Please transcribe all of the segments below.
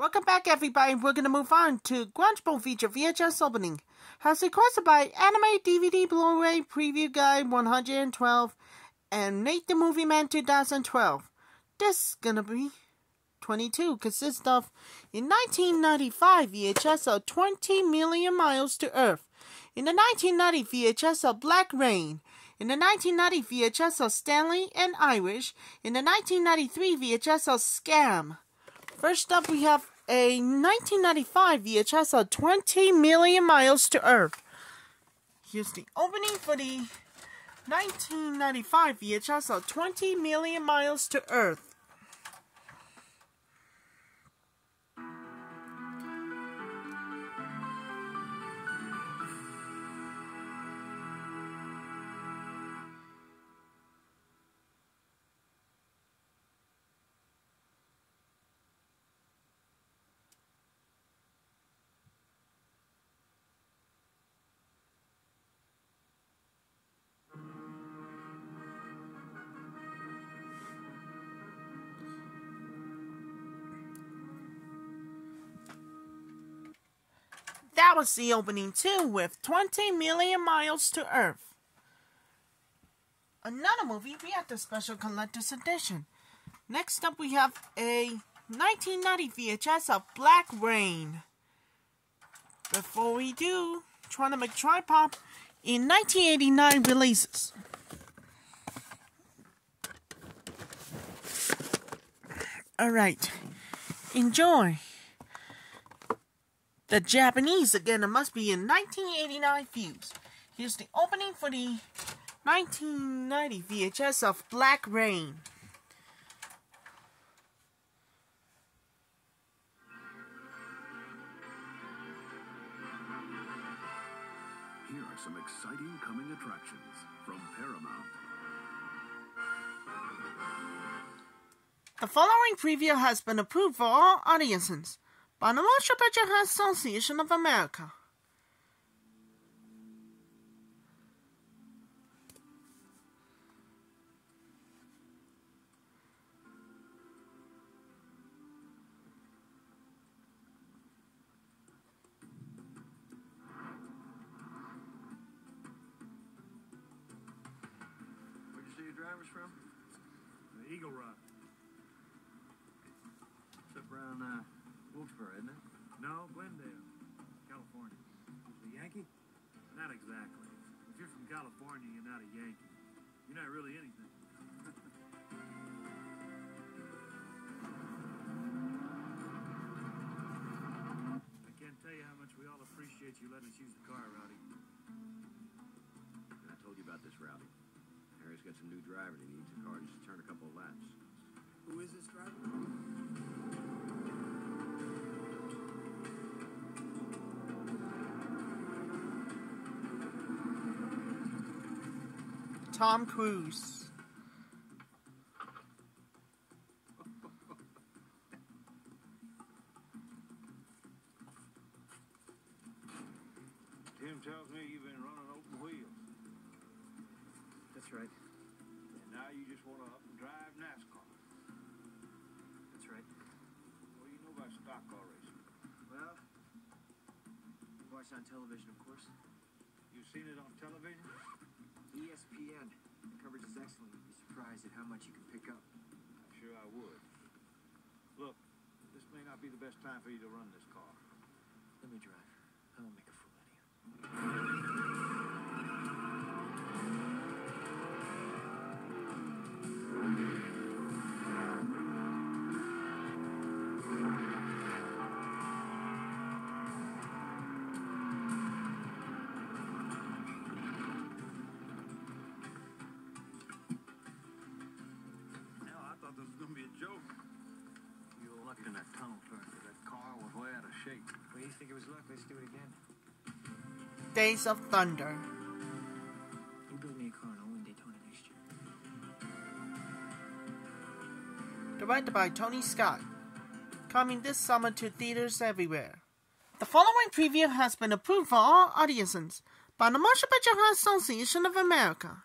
Welcome back, everybody. We're going to move on to Quadruple feature VHS opening. Has requested by Anime DVD Blu-ray Preview Guy 112 and Nate the Movie Man 2012. This is going to be 22, consists of in 1995 VHS of 20 Million Miles to Earth, in the 1990 VHS of Black Rain, in the 1990 VHS of Stanley and Iris, in the 1993 VHS of Scam. First up, we have a 1995 VHS of 20 Million Miles to Earth. Here's the opening for the 1995 VHS of 20 Million Miles to Earth. That was the opening too, with 20 million miles to Earth. Another movie, we have the special collector's edition. Next up, we have a 1990 VHS of Black Rain. Before we do, trying to make Tripop in 1989 releases. Alright, enjoy. The Japanese, again, it must be in 1989 views. Here's the opening for the 1990 VHS of Black Rain. Here are some exciting coming attractions from Paramount. The following preview has been approved for all audiences by the Motion Picture Association of America. Where'd you say your driver's from? The Eagle Rock. It's up around uh, Wilkesboro, isn't it? No, Glendale, California. A Yankee? Not exactly. If you're from California, you're not a Yankee. You're not really anything. I can't tell you how much we all appreciate you letting us use the car, Rowdy. I told you about this rowdy. Harry's got some new driver and he needs a car just to turn a couple of laps. Who is this driver? Tom Cruise. Tim tells me you've been running open wheels. That's right. And now you just want to up and drive NASCAR. That's right. What do you know about stock car racing? Well, watch on television, of course. You've seen it on television? ESPN. The coverage is excellent. You'd be surprised at how much you can pick up. I'm sure I would. Look, this may not be the best time for you to run this car. Let me drive. I won't make a fool out of you. Was luck? Let's do it again. Days of Thunder. You build me a car and I'll win Daytona next year. Directed by Tony Scott. Coming this summer to theaters everywhere. The following preview has been approved for all audiences by the Motion Picture Association of America.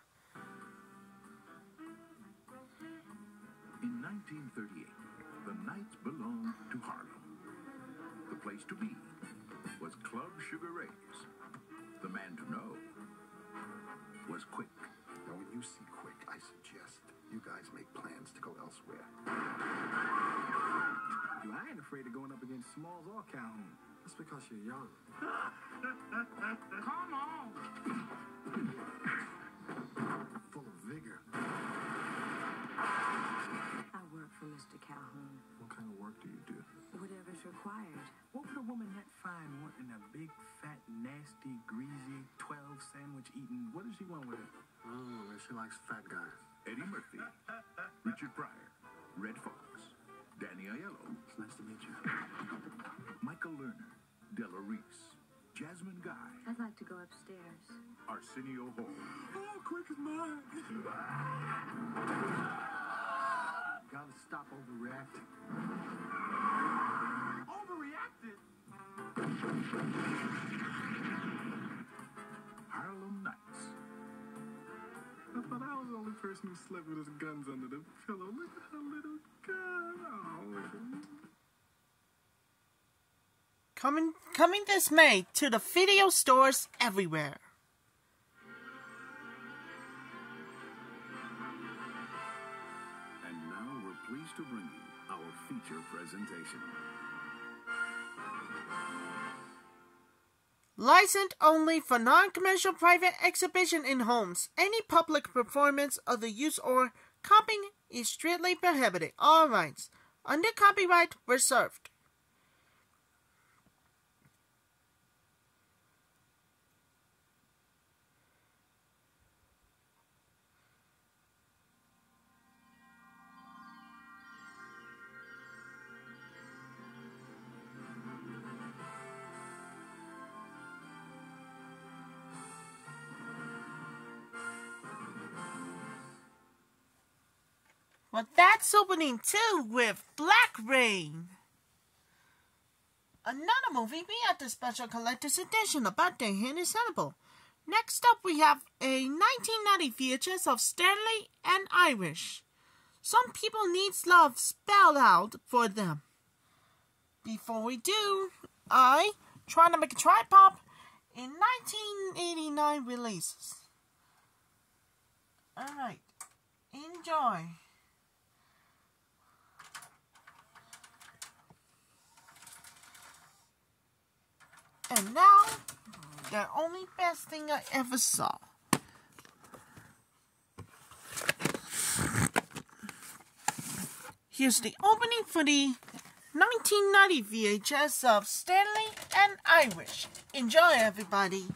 Was Quick. Now, when you see Quick, I suggest you guys make plans to go elsewhere. You, I ain't afraid of going up against Smalls or Calhoun. That's because you're young. Come on! Full of vigor. I work for Mr. Calhoun. What kind of work do you do? Whatever's required. What would a woman that fine want in a big, fat, nasty, greasy, 12 sandwich eating? What does she want with it? Oh, she likes fat guys. Eddie Murphy, Richard Pryor, Redd Foxx, Danny Aiello, It's nice to meet you. Michael Lerner, Della Reese, Jasmine Guy, I'd like to go upstairs. Arsenio Hall, Oh, quick is mine. Gotta stop overreacting. Overreacted? Was the only person who slept with his guns under the pillow. Look at her little gun. Oh, Coming, coming this May to the video stores everywhere. and now we're pleased to bring you our feature presentation. Licensed only for non-commercial private exhibition in homes. Any public performance of the use or copying is strictly prohibited. All rights under copyright reserved. Well, that's opening too with Black Rain. Another movie we had the special collector's edition about the Henry Hannibal. Next up, we have a 1990 VHS of Stanley and Iris. Some people needs love spelled out for them. Before we do, I trying to make a tripod in 1989 releases. All right, enjoy. And now, the only best thing I ever saw. Here's the opening for the 1990 VHS of Stanley and Iris. Enjoy, everybody.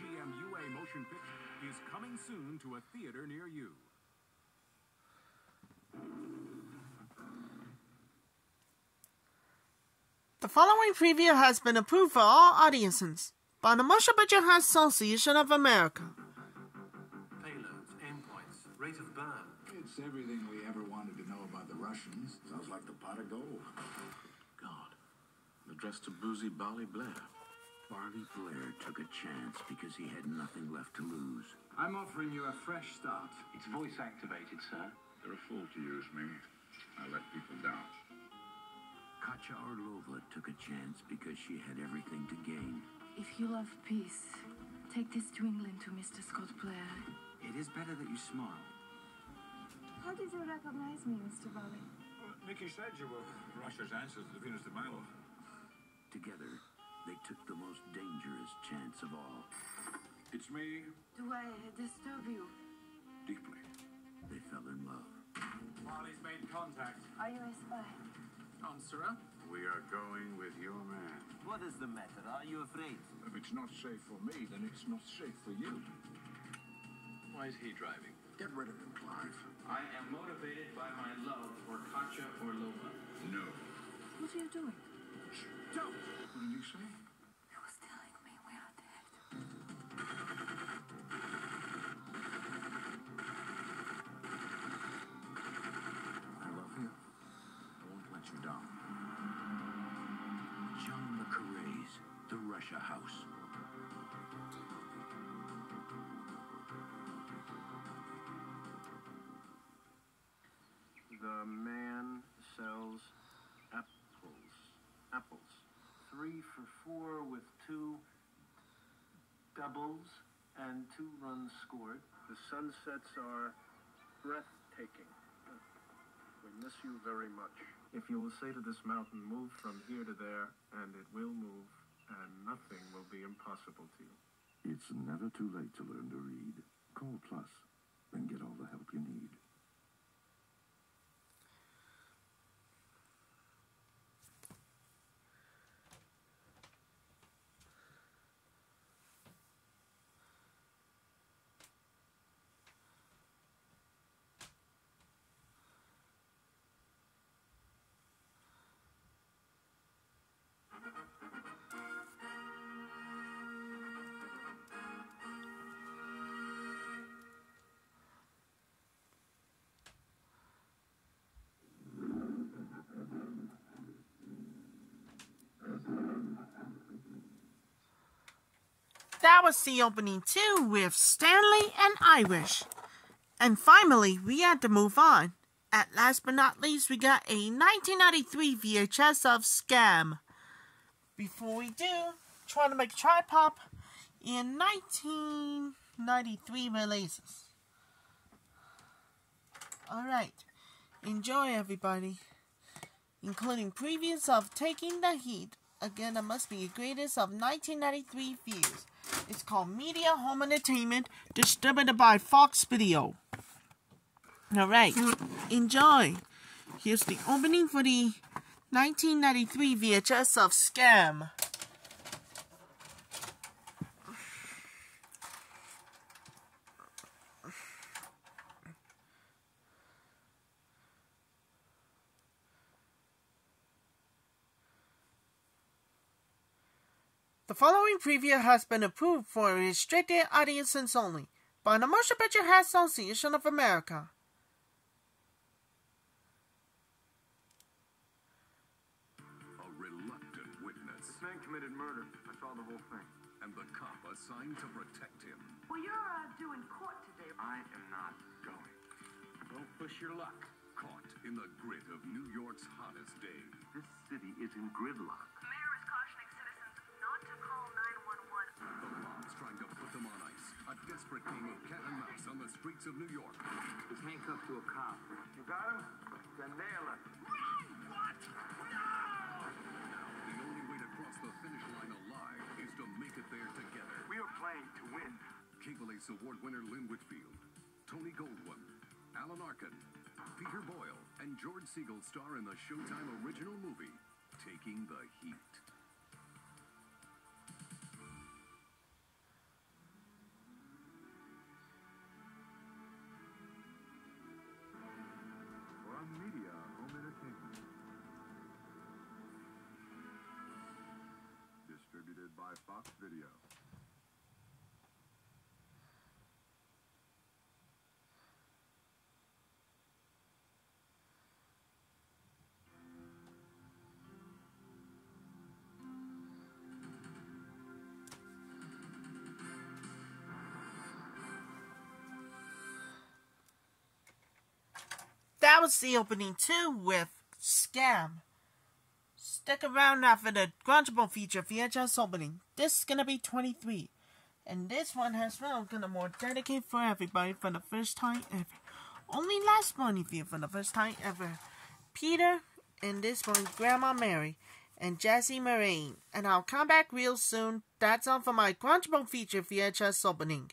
Following MGM UA motion picture is coming soon to a theater near you. The following preview has been approved for all audiences by the Motion Picture Association of America. Payloads, endpoints, rate of burn. It's everything we ever wanted to know about the Russians. Sounds like the pot of gold. God, addressed to Boozy Barley Blair. Barley Blair took a chance because he had nothing left to lose. I'm offering you a fresh start. It's voice activated, sir. They're a fool to use me. I let people down. Katya Orlova took a chance because she had everything to gain. If you love peace, take this to England to Mr. Scott Blair. It is better that you smile. How did you recognize me, Mr. Barley? Nicky said you were Russia's answer to the Venus de Milo. Together, dangerous chance of all. It's me, Do I disturb you? deeply. They fell in love. Barley's made contact. Are you a spy? Answer her. We are going with your man. What is the matter? Are you afraid? If it's not safe for me, then it's not safe for you. Why is he driving? Get rid of him, Clive. I am motivated by my love for Katya Orlova. No. What are you doing? Don't! What did you say? Russia House. The man sells apples. Apples. Three for four with two doubles and two runs scored. The sunsets are breathtaking. We miss you very much. If you will say to this mountain, move from here to there, and it will move, and nothing will be impossible to you. It's never too late to learn to read. Call Plus and get all the help you need. That was the opening too with Stanley and Iris. And finally, we had to move on. At last but not least, we got a 1993 VHS of Scam. Before we do, trying to make a tripop in 1993 releases. Alright, enjoy everybody, including previews of Taking the Heat. Again, that must be the greatest of 1993 views. It's called Media Home Entertainment, distributed by Fox Video. Alright, enjoy. Here's the opening for the 1993 VHS of Scam. The following preview has been approved for restricted audiences only by the Motion Picture Association of America. A reluctant witness, This man committed murder. I saw the whole thing. and the cop assigned to protect him. Well, you're uh, doing court today. I am not going. Don't push your luck. Caught in the grit of New York's hottest day. This city is in gridlock. Desperate game of cat and mouse on the streets of New York. He's handcuffed to a cop. You got him? Then nail him. The only way to cross the finish line alive is to make it there together. We are playing to win. Cable Ace Award winner Lynn Whitfield, Tony Goldwyn, Alan Arkin, Peter Boyle, and George Segal star in the Showtime original movie, Taking the Heat. By Fox Video. That was the opening too with Scam. Stick around after the Quadruple feature VHS opening. This is gonna be 23. And this one has well gonna more dedicated for everybody for the first time ever. Only last money view for the first time ever. Peter and this one Grandma Mary and Jesse Marine. And I'll come back real soon. That's all for my Quadruple feature VHS opening.